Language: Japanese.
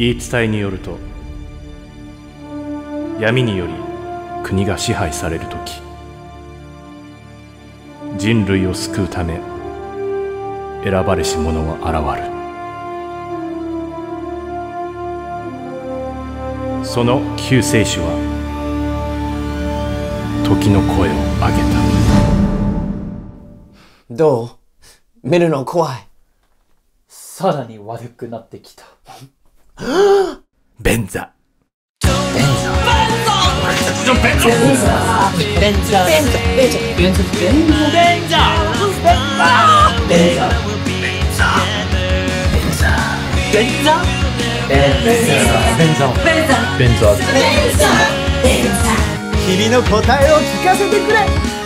言い伝えによると闇により国が支配される時人類を救うため選ばれし者は現る。その救世主は時の声を上げた。どう？見るの怖い。さらに悪くなってきた。便座。便座。便座。便座。便座。便座。便座。便座。便座。便座。君の答えを聞かせてくれ。